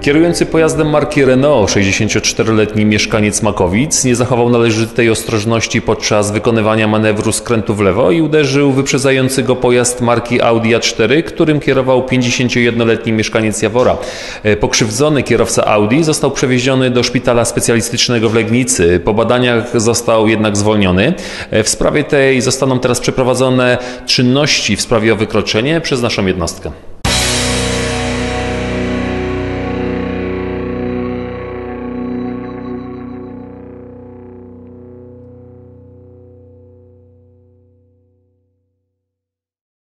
Kierujący pojazdem marki Renault, 64-letni mieszkaniec Makowic, nie zachował należytej ostrożności podczas wykonywania manewru skrętu w lewo i uderzył wyprzedzający go pojazd marki Audi A4, którym kierował 51-letni mieszkaniec Jawora. E, pokrzywdzony kierowca Audi został przewieziony do szpitala specjalistycznego w Legnicy. Po badaniach został jednak zwolniony. E, w sprawie tej zostaną teraz przeprowadzone czynności w sprawie o wykroczenie przez naszą jednostkę.